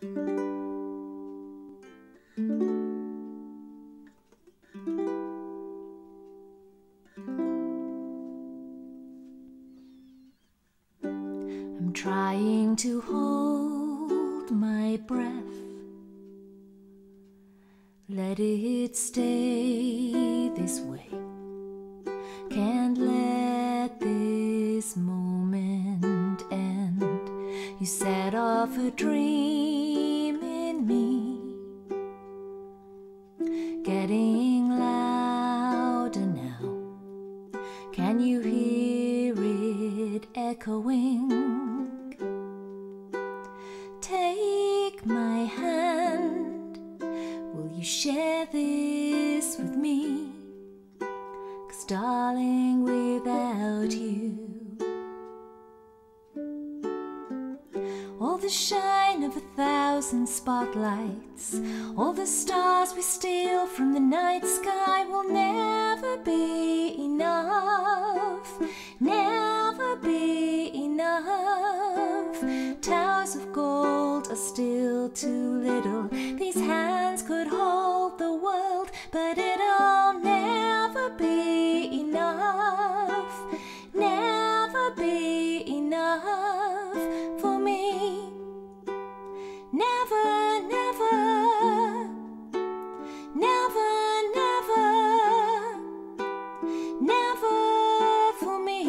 I'm trying to hold my breath. Let it stay this way. Can't let this moment end. You set off a dream getting louder now. Can you hear it echoing? Take my hand. Will you share this with me? Cause, darling, without you, the shine of a thousand spotlights, all the stars we steal from the night sky will never be enough. Never be enough. Towers of gold are still too little. These hands could hold the world, but never for me,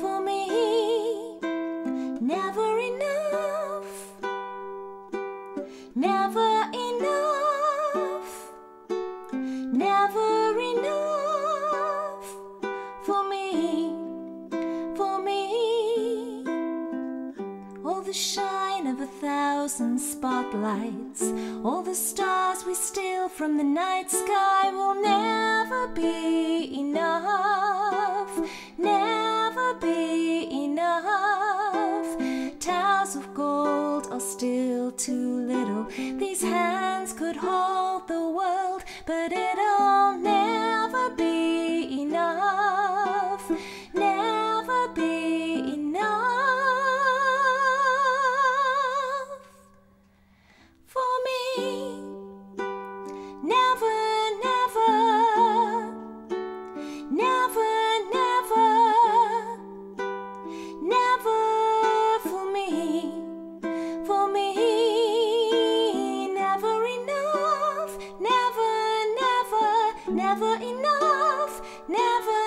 for me. Never enough, never enough, never enough for me, for me. All the thousand spotlights, all the stars we steal from the night sky will never be enough, never be enough. Towers of gold are still too little. These hands could hold the world, but it enough, never